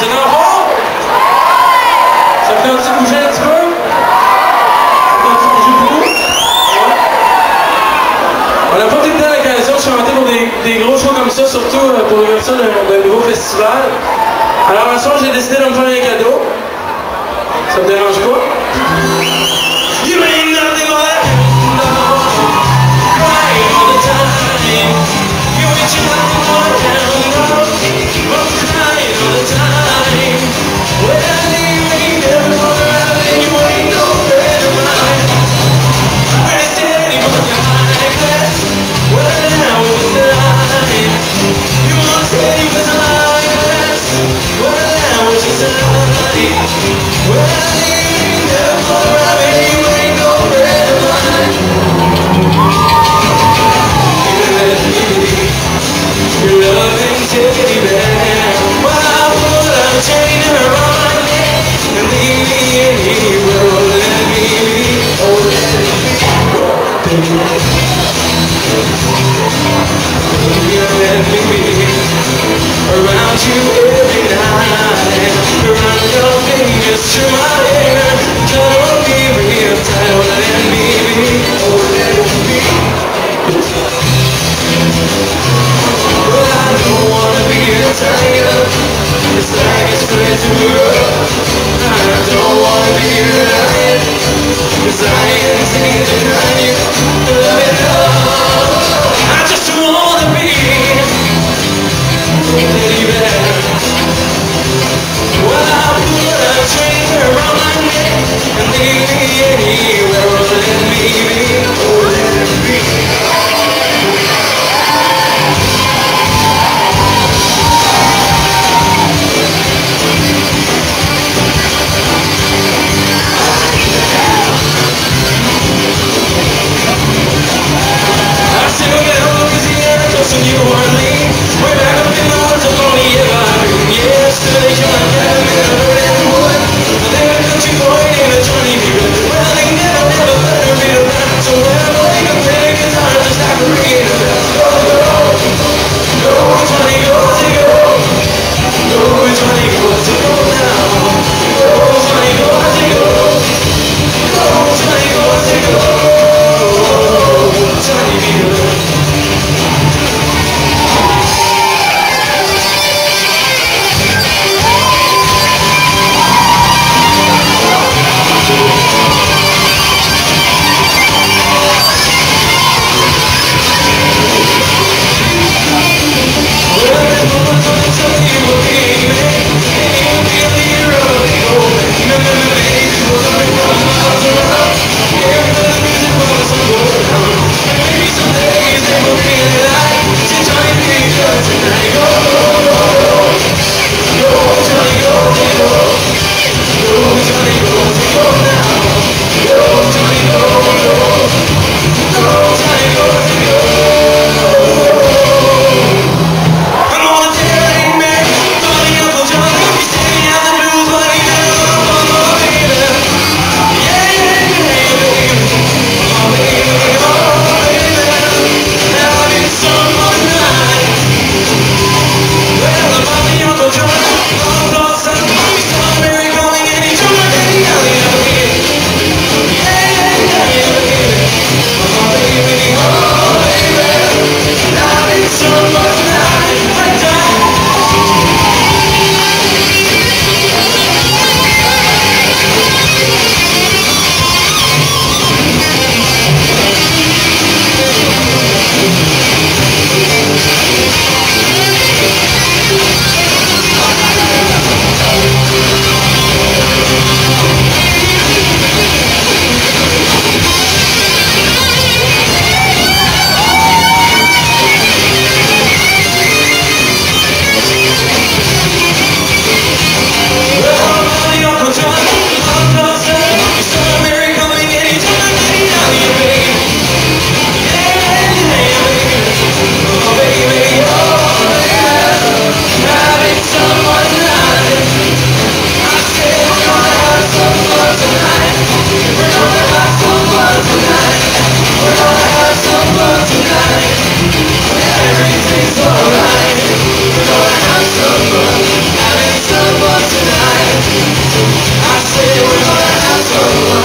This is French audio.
C'est notre bon Ça fait aussi bouger un petit peu On n'a pas tout le temps l'occasion de chanter pour des, gros shows comme ça, surtout euh, pour l'ouverture euh, d'un nouveau festival. Alors, ce soir, j'ai décidé de me faire un cadeau. Ça me dérange pas? I don't wanna be alive Cause I can see tonight soul.